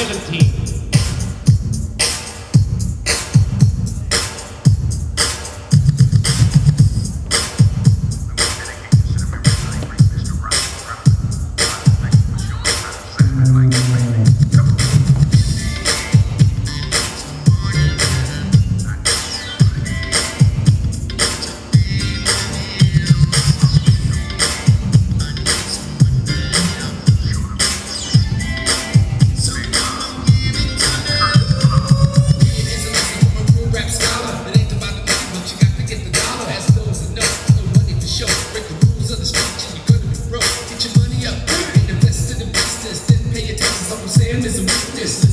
17. Saying is a weakness.